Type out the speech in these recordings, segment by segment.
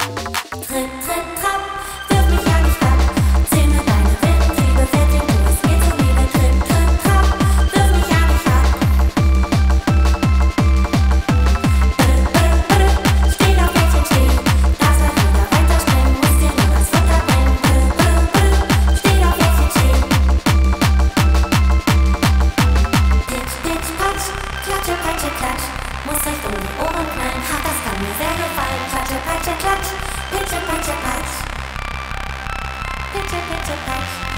Trip, trip, trap. picked apart.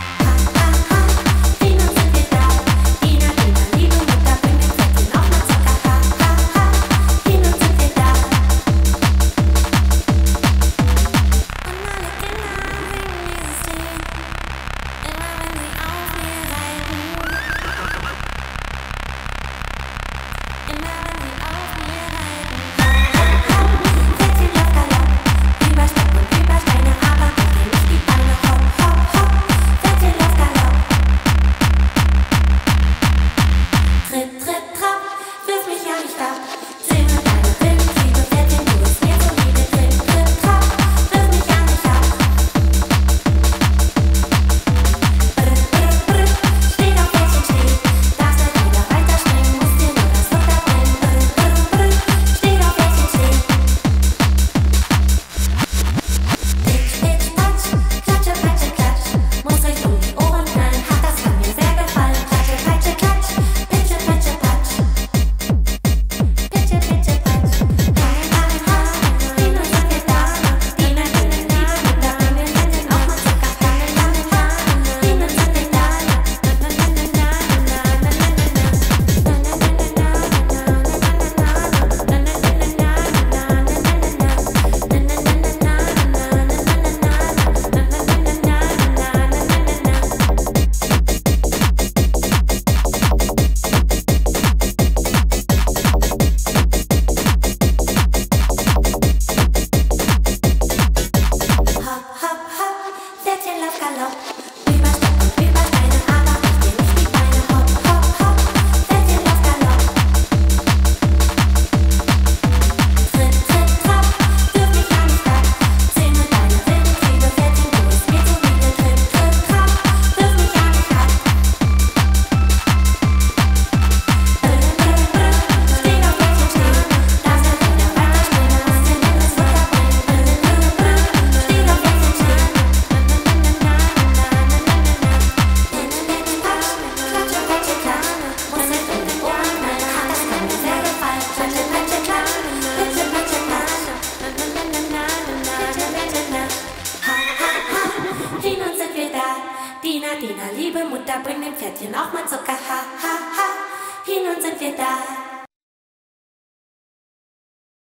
Mutter, bring dem Pferdchen auch mal Zucker, ha, ha, ha. Hin und sind wir da.